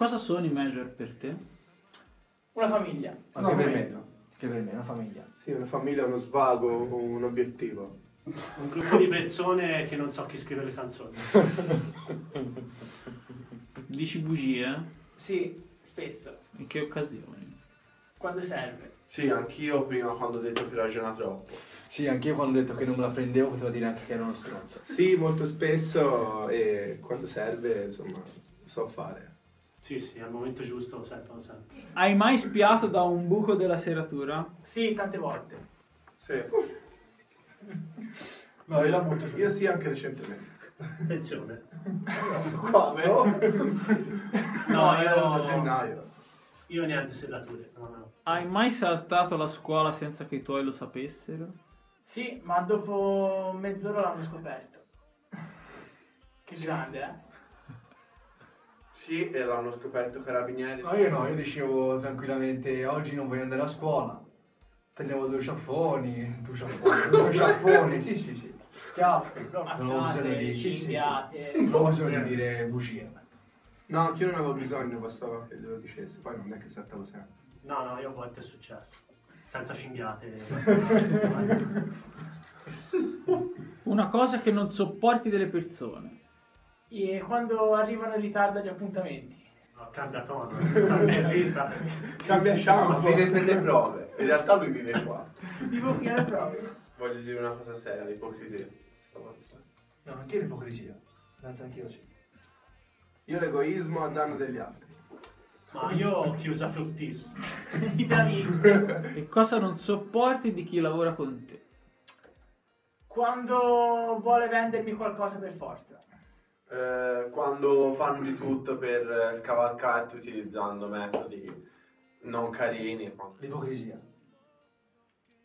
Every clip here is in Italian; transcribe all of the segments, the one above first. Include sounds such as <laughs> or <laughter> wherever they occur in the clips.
Cosa sono i major per te? Una famiglia. Anche No, per me. Che per me, una famiglia. Sì, una famiglia, uno svago, un obiettivo. Un gruppo di persone che non so chi scrive le canzoni. <laughs> Dici bugie? Sì, spesso. In che occasioni? Quando serve. Sì, anch'io prima quando ho detto che ragiona troppo. Sì, anch'io quando ho detto che non me la prendevo potevo dire anche che ero uno stronzo. Sì, molto spesso e quando serve, insomma, so fare. Sì, sì, al momento giusto lo servono sempre. Hai mai spiato da un buco della serratura? Sì, tante volte. Sì. No, io la butto Io sì, anche recentemente. Attenzione. Quando? No, era a io, gennaio. io niente sedature. No, no. Hai mai saltato la scuola senza che i tuoi lo sapessero? Sì, ma dopo mezz'ora l'hanno scoperto. Che grande, eh? Sì, e l'hanno scoperto carabinieri. No, io no, io dicevo tranquillamente oggi non voglio andare a scuola. Prendevo due sciaffoni, due sciaffoni, due <laughs> sciaffoni, sì sì sì. Schiaffi, non ho bisogno di, sì, sì, sì. cinghiate. Non ho bisogno di dire bugie. No, anche io non avevo bisogno, bastava che glielo dicessi. Poi non è che saltavo sempre. No, no, io a volte è successo. Senza cinghiate. <laughs> Una cosa che non sopporti delle persone. E quando arrivano in ritardo agli appuntamenti. No, cambia tono. Cambia <laughs> vista. Cambia shampoo. vive per le prove. In realtà lui vive qua. Tipo che alle prove. Voglio dire una cosa seria, l'ipocrisia. No, anche l'ipocrisia. Penso anch'io sì. Io l'egoismo a danno degli altri. Ma io ho chiuso a fruttis. <laughs> Bravissimo. E cosa non sopporti di chi lavora con te? Quando vuole vendermi qualcosa per forza. Eh, quando fanno di tutto per eh, scavalcarti utilizzando metodi non carini. L'ipocrisia.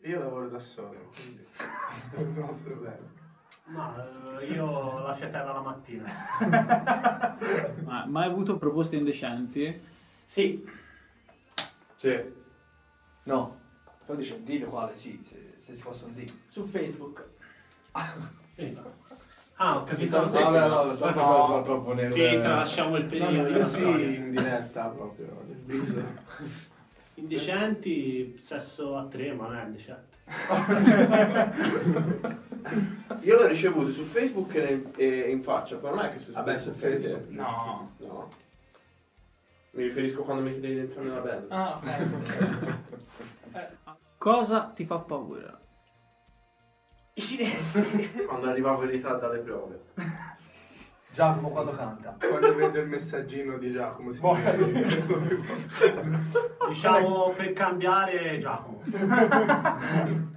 Io lavoro da solo, quindi <laughs> non ho problemi. Ma eh, io la fiatella la mattina. Ma mai avuto proposte indecenti? Sì, Sì. No. Però dice dillo quale, sì, se, se si possono dire. su Facebook. <laughs> Ah, ho capito. Vabbè, no, lo so, No. so, sono troppo nel... Qui tralasciamo il No, periodo no, io storia. sì, in diretta proprio, nel bis. <laughs> Indecenti, sesso a tre, ma non è indecente. Io l'ho ricevuto su Facebook e, in faccia, però non è che su Vabbè, su Facebook. No. No. Mi riferisco quando mi chiedevi di entrare nella band. Ah, ok. <laughs> Cosa ti fa paura? I cinesi. <laughs> Quando arrivavo in ritardo alle prove. Giacomo quando canta. Quando vedo il messaggino di Giacomo si Boh. vede. Diciamo per cambiare Giacomo. <laughs>